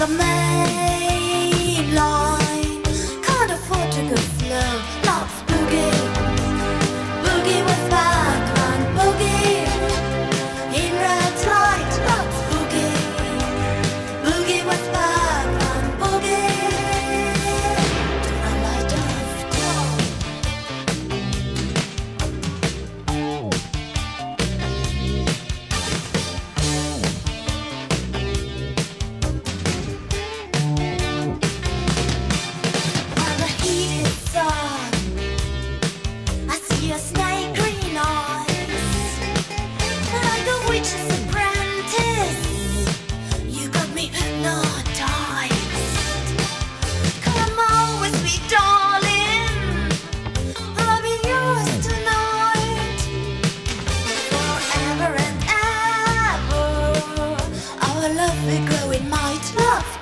the man. love, a glowing might. Love.